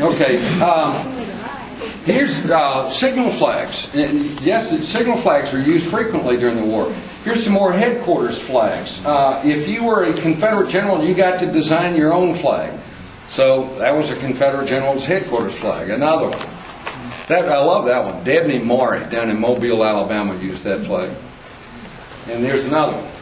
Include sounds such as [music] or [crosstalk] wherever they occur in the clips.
Okay. Um, here's uh, signal flags. And yes, signal flags were used frequently during the war. Here's some more headquarters flags. Uh, if you were a Confederate general, you got to design your own flag. So that was a Confederate general's headquarters flag. Another one. That I love that one. Dabney Maury down in Mobile, Alabama, used that flag. And there's another one.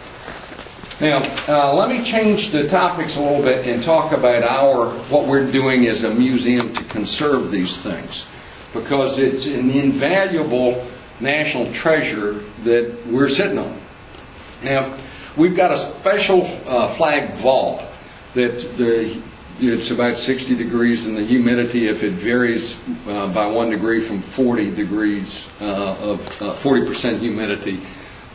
Now, uh, let me change the topics a little bit and talk about our what we're doing as a museum to conserve these things, because it's an invaluable national treasure that we're sitting on. Now, we've got a special uh, flag vault that the it's about 60 degrees and the humidity if it varies uh, by one degree from 40 degrees uh, of 40% uh, humidity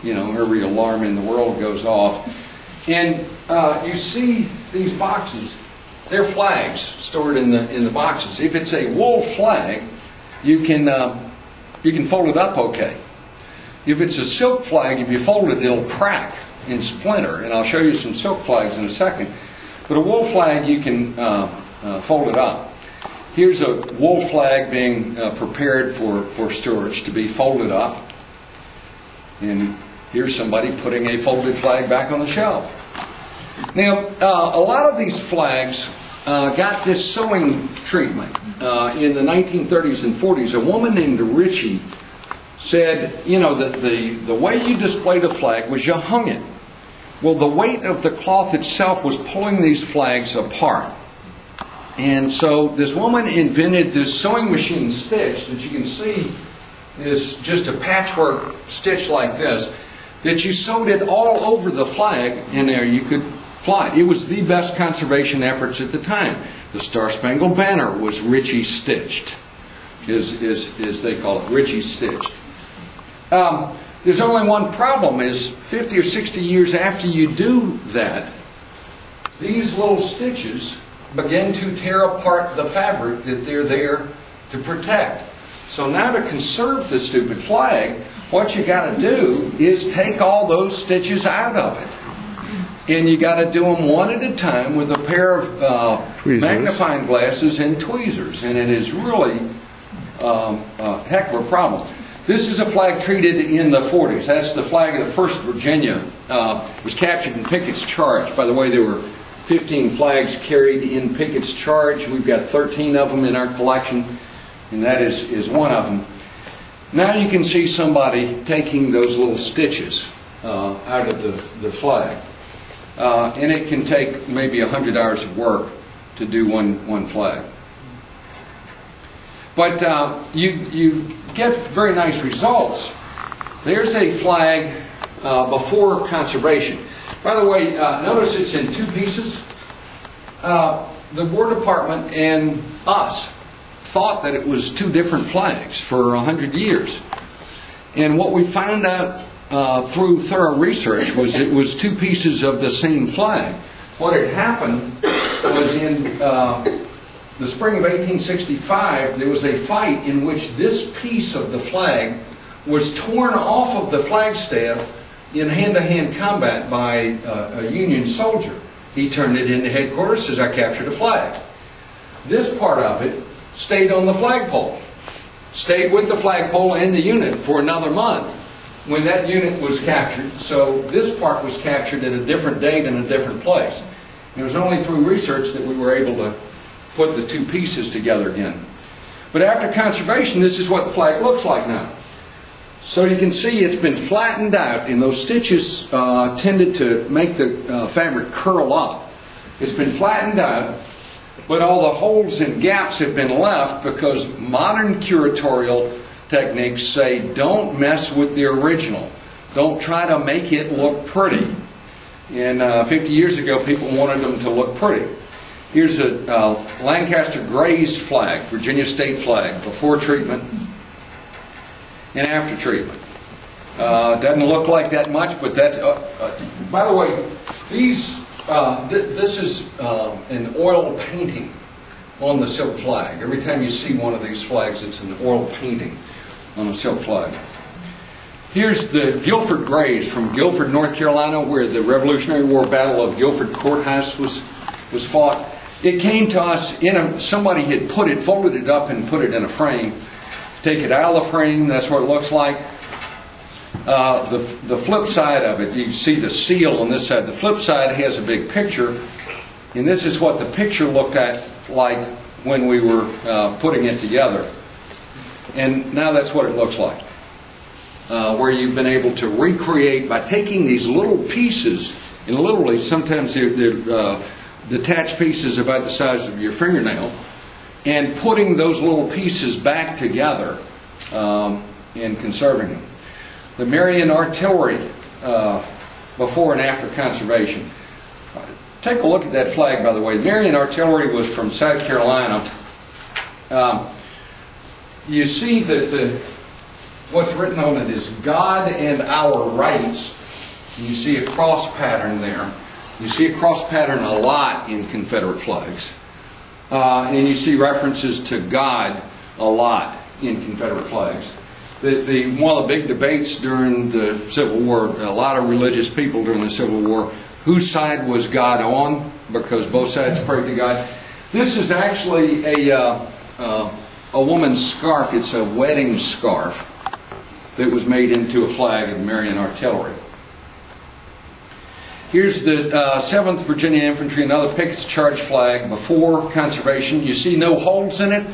you know every alarm in the world goes off and uh, you see these boxes, they're flags stored in the in the boxes. If it's a wool flag, you can uh, you can fold it up okay. If it's a silk flag, if you fold it, it'll crack and splinter. And I'll show you some silk flags in a second. But a wool flag, you can uh, uh fold it up. Here's a wool flag being uh, prepared for, for storage to be folded up. And Here's somebody putting a folded flag back on the shelf. Now, uh, a lot of these flags uh, got this sewing treatment uh, in the 1930s and 40s. A woman named Ritchie said, you know, that the, the way you displayed a flag was you hung it. Well, the weight of the cloth itself was pulling these flags apart. And so this woman invented this sewing machine stitch that you can see is just a patchwork stitch like this that you sewed it all over the flag, and there you could fly. It was the best conservation efforts at the time. The Star Spangled Banner was Ritchie stitched, is, is, is they call it, Ritchie stitched. Um, there's only one problem is 50 or 60 years after you do that, these little stitches begin to tear apart the fabric that they're there to protect. So now to conserve the stupid flag, what you got to do is take all those stitches out of it. And you got to do them one at a time with a pair of uh, magnifying glasses and tweezers. And it is really um, a heck of a problem. This is a flag treated in the 40s. That's the flag of the 1st Virginia. Uh, was captured in Pickett's charge. By the way, there were 15 flags carried in Pickett's charge. We've got 13 of them in our collection, and that is, is one of them. Now you can see somebody taking those little stitches uh, out of the, the flag. Uh, and it can take maybe 100 hours of work to do one, one flag. But uh, you, you get very nice results. There's a flag uh, before conservation. By the way, uh, notice it's in two pieces. Uh, the War Department and us thought that it was two different flags for 100 years. And what we found out uh, through thorough research was it was two pieces of the same flag. What had happened was in uh, the spring of 1865, there was a fight in which this piece of the flag was torn off of the flagstaff in hand-to-hand combat by uh, a Union soldier. He turned it into headquarters, says, I captured a flag. This part of it stayed on the flagpole, stayed with the flagpole and the unit for another month when that unit was captured. So this part was captured at a different date in a different place. It was only through research that we were able to put the two pieces together again. But after conservation, this is what the flag looks like now. So you can see it's been flattened out, and those stitches uh, tended to make the uh, fabric curl up. It's been flattened out, but all the holes and gaps have been left because modern curatorial techniques say don't mess with the original. Don't try to make it look pretty. And uh, 50 years ago, people wanted them to look pretty. Here's a uh, Lancaster Grays flag, Virginia State flag, before treatment and after treatment. Uh, doesn't look like that much, but that. Uh, uh, by the way, these uh, th this is uh, an oil painting on the silk flag. Every time you see one of these flags, it's an oil painting on a silk flag. Here's the Guilford Grays from Guilford, North Carolina, where the Revolutionary War Battle of Guilford Courthouse was, was fought. It came to us in a, somebody had put it, folded it up and put it in a frame. Take it out of the frame, that's what it looks like. Uh, the, the flip side of it, you see the seal on this side. The flip side has a big picture, and this is what the picture looked at like when we were uh, putting it together. And now that's what it looks like. Uh, where you've been able to recreate by taking these little pieces, and literally sometimes they're, they're uh, detached pieces about the size of your fingernail, and putting those little pieces back together um, and conserving them. The Marion Artillery uh, before and after conservation. Take a look at that flag, by the way. Marion Artillery was from South Carolina. Um, you see that the, what's written on it is God and our rights. You see a cross pattern there. You see a cross pattern a lot in Confederate flags. Uh, and you see references to God a lot in Confederate flags. The, the, one of the big debates during the Civil War, a lot of religious people during the Civil War, whose side was God on? Because both sides prayed to God. This is actually a, uh, uh, a woman's scarf. It's a wedding scarf that was made into a flag of Marion Artillery. Here's the uh, 7th Virginia Infantry, another Pickett's Charge flag before conservation. You see no holes in it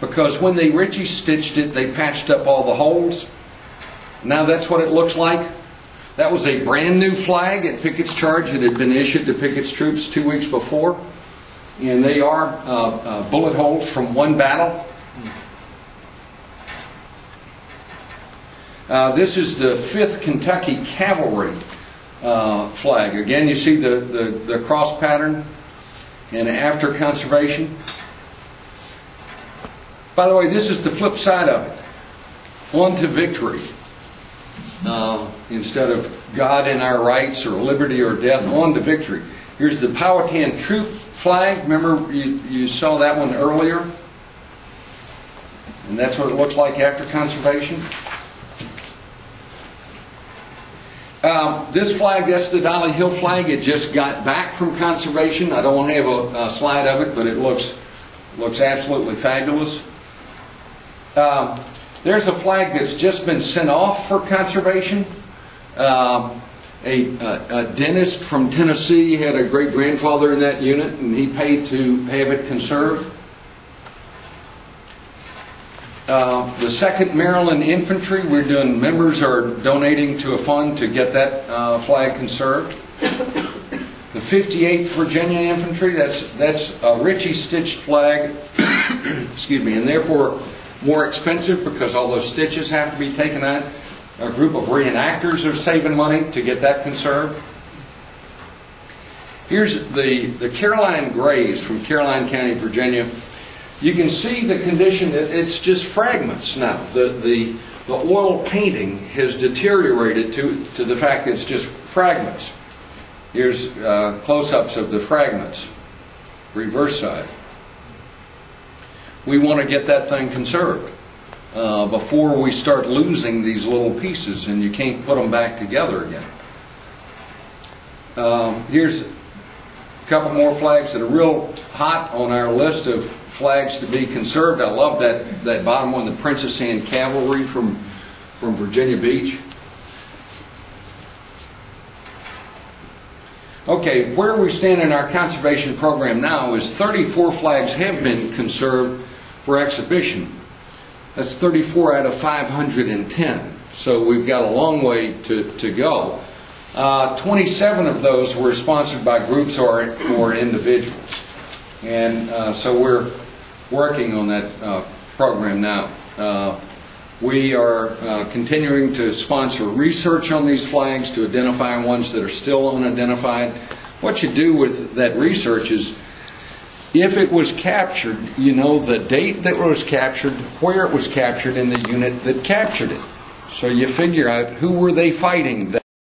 because when they Ritchie stitched it, they patched up all the holes. Now that's what it looks like. That was a brand new flag at Pickett's Charge. It had been issued to Pickett's troops two weeks before. And they are uh, uh, bullet holes from one battle. Uh, this is the 5th Kentucky Cavalry uh, flag. Again, you see the, the, the cross pattern and after conservation. By the way, this is the flip side of it. On to victory. Uh, instead of God and our rights or liberty or death, on to victory. Here's the Powhatan troop flag. Remember, you, you saw that one earlier? And that's what it looks like after conservation. Um, this flag, that's the Dolly Hill flag. It just got back from conservation. I don't have a, a slide of it, but it looks looks absolutely fabulous. Um, there's a flag that's just been sent off for conservation. Um, a, a, a, dentist from Tennessee had a great grandfather in that unit, and he paid to have it conserved. Uh, the 2nd Maryland Infantry, we're doing, members are donating to a fund to get that uh, flag conserved. The 58th Virginia Infantry, that's, that's a Ritchie stitched flag, [coughs] excuse me, and therefore more expensive because all those stitches have to be taken out. A group of reenactors are saving money to get that conserved. Here's the, the Caroline Grays from Caroline County, Virginia you can see the condition, it's just fragments now. The, the, the oil painting has deteriorated to, to the fact that it's just fragments. Here's uh, close-ups of the fragments, reverse side. We want to get that thing conserved uh, before we start losing these little pieces and you can't put them back together again. Um, here's a couple more flags that are real hot on our list of flags to be conserved. I love that, that bottom one, the Princess Anne Cavalry from, from Virginia Beach. Okay, where we stand in our conservation program now is 34 flags have been conserved for exhibition. That's 34 out of 510. So we've got a long way to, to go. Uh, 27 of those were sponsored by groups or, or individuals. And uh, so we're working on that uh, program now. Uh, we are uh, continuing to sponsor research on these flags to identify ones that are still unidentified. What you do with that research is if it was captured, you know the date that it was captured, where it was captured, and the unit that captured it. So you figure out who were they fighting